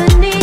underneath